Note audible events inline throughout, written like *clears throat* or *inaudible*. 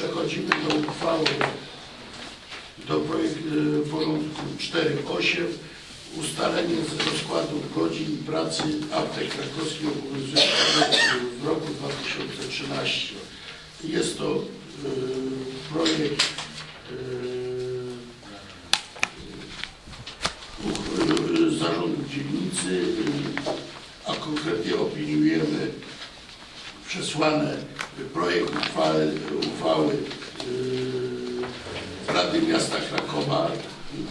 Przechodzimy do uchwały do projektu porządku 4.8 ustalenie rozkładu godzin pracy aptek krakowskich obowiązujących w roku 2013. Jest to y, projekt y, y, zarządu dzielnicy, y, a konkretnie opiniujemy przesłane projekt uchwały, uchwały y, Rady Miasta Krakowa,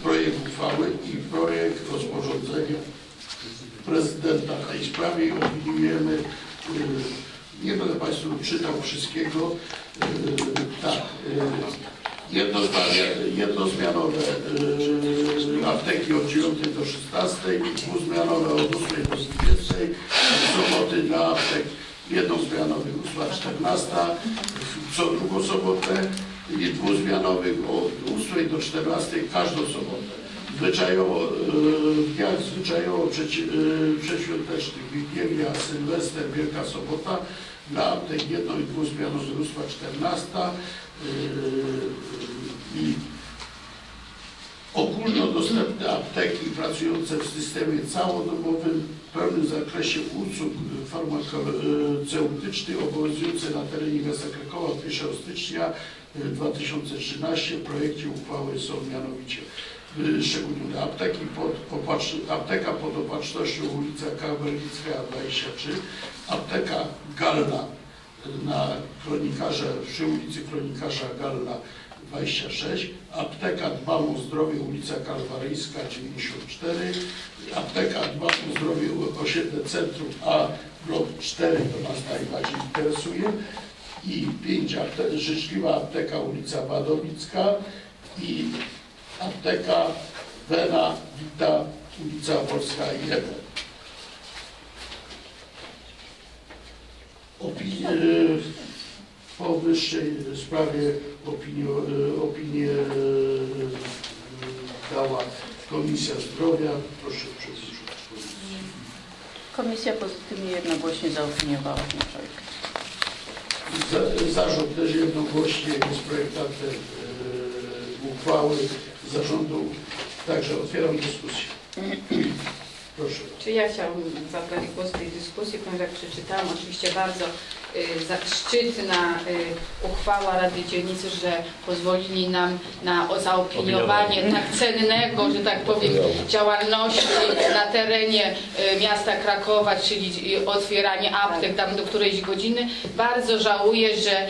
projekt uchwały i projekt rozporządzenia prezydenta. W tej sprawie i opiniujemy, y, nie będę Państwu czytał wszystkiego, y, tak, jednozmianowe, apteki od 9 do 16, dwuzmianowe od 8 do 20, soboty dla aptek jednozmianowych 8 14, co drugą sobotę i dwuzmianowych od 8 do 14 każdą sobotę. Zwyczajowo, y, w dniach zwyczajowo y, przedświątecznych, Wigilia, Sylwester, Wielka Sobota dla aptek jedno i dwuzmianowych 8 14 y, i ogólnodostępne apteki pracujące w systemie całodobowym w pełnym zakresie usług farmaceutycznych obowiązujące na terenie miasta Krakowa od 1 stycznia y, 2013. W projekcie uchwały są mianowicie wyszczególnione apteki pod, apteka pod opatrznością ulica Kawelicka 23, apteka Galna na kronikarza, przy ulicy kronikarza Galla 26, apteka Dbam o zdrowie, ulica Kalwaryjska 94, apteka Dbam o zdrowie, osiedle Centrum A, blok 4, to nas najbardziej interesuje, i 5 apte życzliwa apteka ulica Wadowicka i apteka Wena Wita, ulica Polska 1. Opinie, w powyższej sprawie opinię, opinię dała Komisja Zdrowia. Proszę przedłużyć. Komisja pozytywnie jednogłośnie zaopiniowała ten projekt. Za- Zarząd też jednogłośnie jest projektantem e, uchwały zarządu. Także otwieram dyskusję. *clears throat* Proszę. Czy ja chciałabym zabrać głos w tej dyskusji, ponieważ jak przeczytałam, oczywiście bardzo y, zaszczytna y, uchwała Rady Dzielnicy, że pozwolili nam na o zaopiniowanie tak cennego, że tak powiem, działalności na terenie y, miasta Krakowa, czyli y, otwieranie aptek tam do którejś godziny. Bardzo żałuję, że,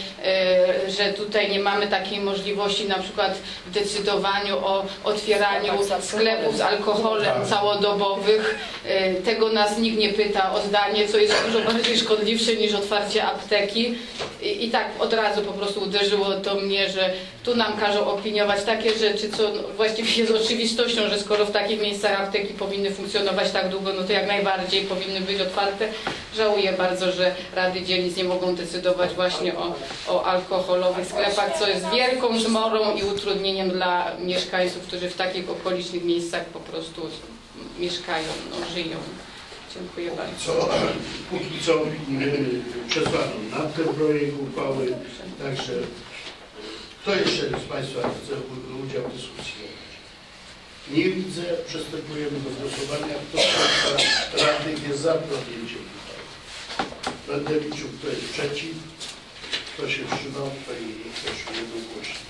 y, że tutaj nie mamy takiej możliwości na przykład w decydowaniu o otwieraniu sklepów z alkoholem całodobowych. Y, Tego nas nikt nie pyta o zdanie, co jest dużo bardziej szkodliwsze niż otwarcie apteki. I, I tak od razu po prostu uderzyło to mnie, że tu nam każą opiniować takie rzeczy, co no, właściwie jest oczywistością, że skoro w takich miejscach apteki powinny funkcjonować tak długo, no to jak najbardziej powinny być otwarte. Żałuję bardzo, że Rady Dzielnic nie mogą decydować właśnie o, o alkoholowych sklepach, co jest wielką zmorą i utrudnieniem dla mieszkańców, którzy w takich okolicznych miejscach po prostu mieszkają, no, żyją. Dziękuję bardzo. Co, *clears throat* póki co przesłaną na ten projekt uchwały. Także kto jeszcze z Państwa chce udział w dyskusji? Nie widzę. Przystępujemy do głosowania. Kto z radnych jest za podjęciem uchwały? Będę liczył, kto jest przeciw. Kto się wstrzymał, kto nie